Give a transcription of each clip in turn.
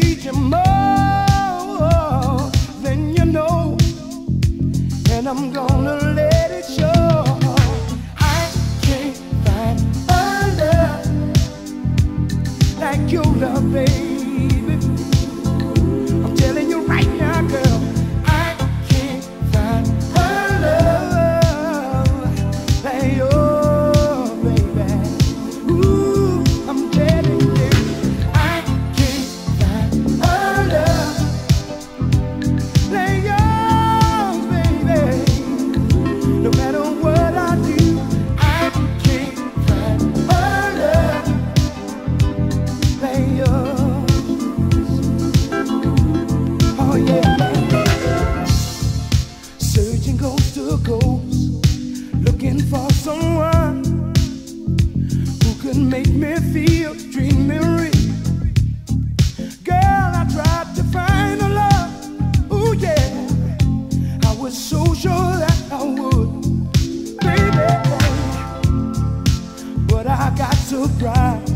need you more than you know, and I'm gonna. Looking for someone who could make me feel dreamy. Girl, I tried to find a love. Ooh yeah, I was so sure that I would, baby. But I got surprised.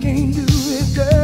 Caught do it, up.